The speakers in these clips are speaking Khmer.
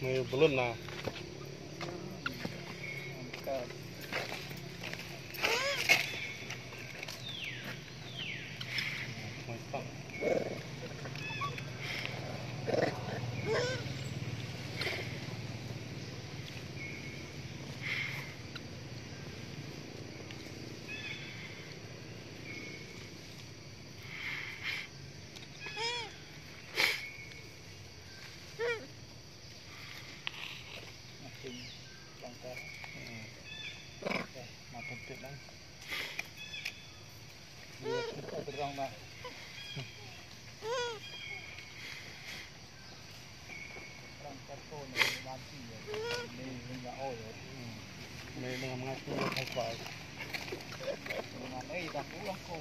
Meio blunado. May mga mga tulad ay pa. Mga may dapulang ko.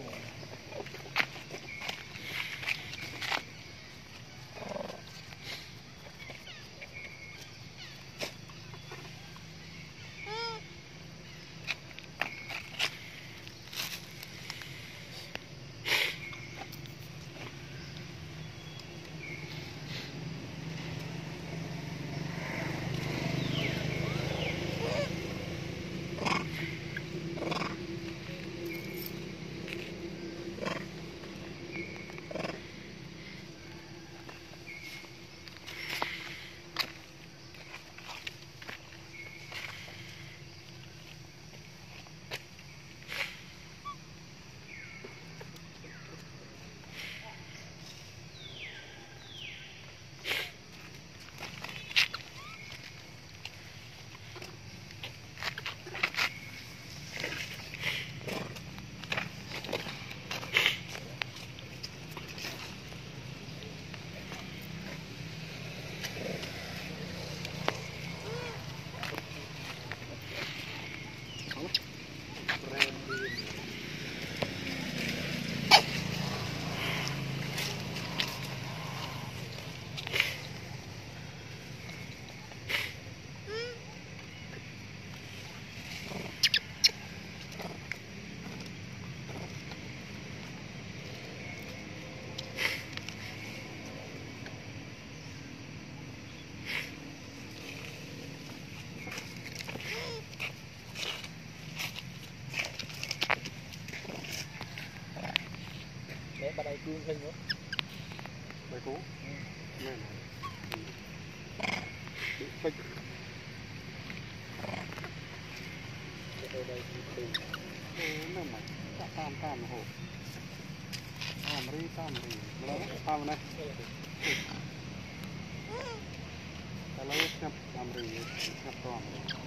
ពេជ្រទៅដល់ទីទីអូនៅមកចាក់តាមតាមហូបតាមរីតាមរីម្ល៉េះតាមណាឥឡូវខ្ញុំតាមរីខ្ញុំតាមរី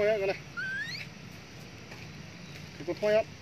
point out, Willie. Keep a point up.